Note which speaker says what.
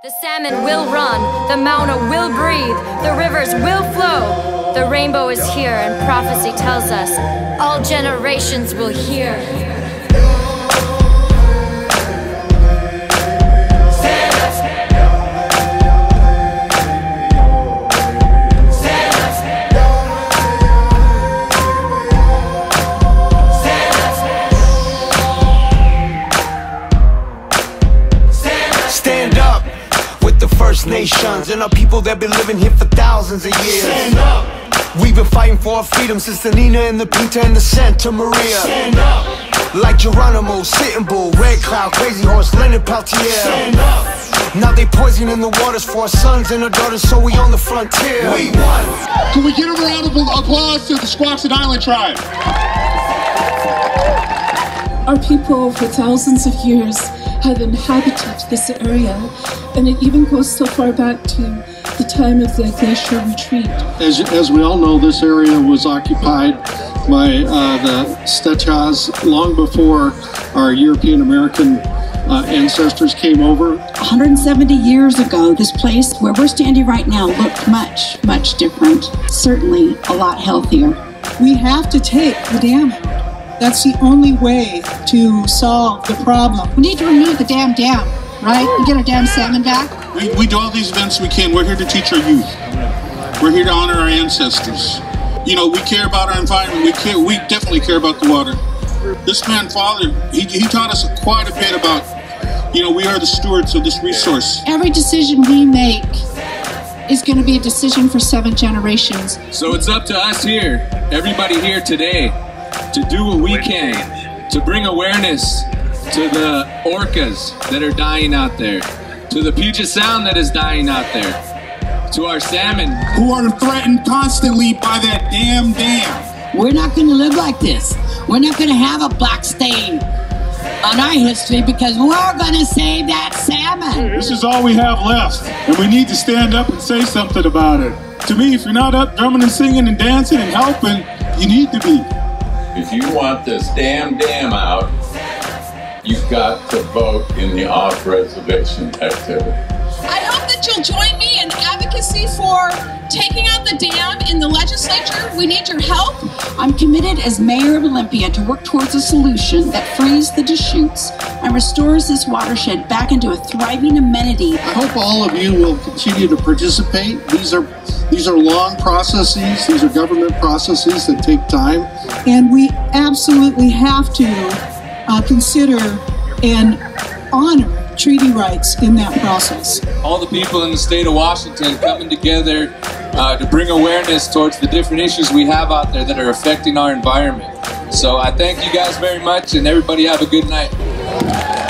Speaker 1: The salmon will run, the Mauna will breathe, the rivers will flow. The rainbow is here, and prophecy tells us all generations will hear.
Speaker 2: First Nations and our people that have been living here for thousands of years.
Speaker 3: Stand up.
Speaker 2: We've been fighting for our freedom since the Nina and the Pinta and the Santa Maria.
Speaker 3: Stand up.
Speaker 2: Like Geronimo, Sitting Bull, Red Cloud, Crazy Horse, Leonard Peltier.
Speaker 3: Stand up.
Speaker 2: Now they poisoning the waters for our sons and our daughters, so we on the frontier.
Speaker 3: We won.
Speaker 4: Can we get a round of applause to the Squaxin Island tribe?
Speaker 5: Our people for thousands of years have inhabited this area, and it even goes so far back to the time of the glacier retreat.
Speaker 4: As, as we all know, this area was occupied by uh, the Steh-Chass long before our European American uh, ancestors came over.
Speaker 6: 170 years ago, this place where we're standing right now looked much, much different. Certainly a lot healthier.
Speaker 7: We have to take the dam out. That's the only way to solve the problem.
Speaker 6: We need to remove the damn dam, right? And get our damn salmon back.
Speaker 4: We, we do all these events we can. We're here to teach our youth. We're here to honor our ancestors. You know, we care about our environment. We care. We definitely care about the water. This man, father, he, he taught us quite a bit about. You know, we are the stewards of this resource.
Speaker 6: Every decision we make is going to be a decision for seven generations.
Speaker 8: So it's up to us here, everybody here today, to do what we can to bring awareness to the orcas that are dying out there, to the Puget Sound that is dying out there, to our salmon.
Speaker 4: Who are threatened constantly by that damn dam.
Speaker 9: We're not going to live like this. We're not going to have a black stain on our history because we're going to save that salmon.
Speaker 4: This is all we have left, and we need to stand up and say something about it. To me, if you're not up drumming and singing and dancing and helping, you need to be.
Speaker 10: If you want this damn dam out, you've got to vote in the off-reservation activity.
Speaker 11: I hope that you'll join me in advocacy for taking out the dam in the legislature. We need your help.
Speaker 6: I'm committed as mayor of Olympia to work towards a solution that frees the Deschutes and restores this watershed back into a thriving amenity.
Speaker 4: I hope all of you will continue to participate. These are these are long processes. These are government processes that take time.
Speaker 7: And we absolutely have to uh, consider and honor treaty rights in that process.
Speaker 8: All the people in the state of Washington coming together uh, to bring awareness towards the different issues we have out there that are affecting our environment. So I thank you guys very much, and everybody have a good night. Thank you.